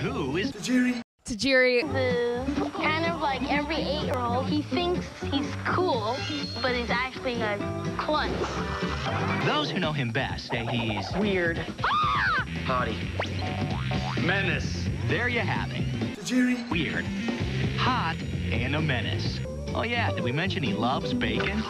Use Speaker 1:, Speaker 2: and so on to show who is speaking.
Speaker 1: Who is
Speaker 2: Tajiri.
Speaker 3: Tajiri.
Speaker 4: is kind of like every eight-year-old. He thinks he's cool, but he's actually a klutz.
Speaker 1: those who know him best say he's
Speaker 5: Weird. Ah!
Speaker 6: Hottie. Menace.
Speaker 1: there you have it.
Speaker 2: Tajiri.
Speaker 1: Weird, hot, and a menace. Oh yeah, did we mention he loves bacon?